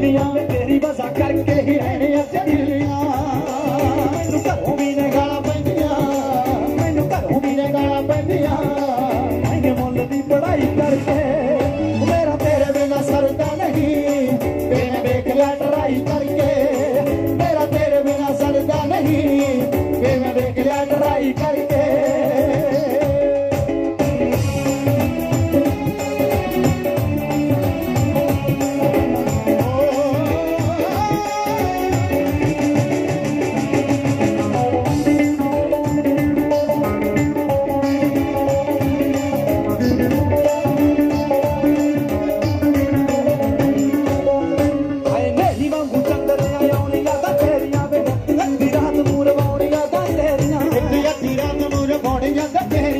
ਦੁਨੀਆ ਵਿੱਚ ਤੇਰੀ ਵਸਾ ਕਰਕੇ ਹੀ ਰਹਿਣੇ ਅਸੀਂ ਦਿਲੀਆਂ ਮੈਨੂੰ ਘਰੋਂ ਵੀ ਨੇ ਗਾਲਾਂ ਪੈਂਦੀਆਂ। ਮੈਨੂੰ ਘਰੋਂ ਵੀ ਨੇ ਗਾਲਾਂ ਪੈਂਦੀਆਂ। ਮੈਨੇ ਮੁੱਲ ਦੀ ਪੜਾਈ ਕਰਕੇ ਮੇਰਾ ਤੇਰੇ ਬਿਨਾ ਸਰਦਾ ਨਹੀਂ। ਤੇਰੇ ਵੇਖ ਲਿਆ ਟਰਾਈ ਕਰਕੇ ਮੇਰਾ ਤੇਰੇ ਬਿਨਾ ਸਰਦਾ ਨਹੀਂ। ਤੇਰੇ ਵੇਖ ਲਿਆ ਟਰਾਈ ਕਰਕੇ Dios de que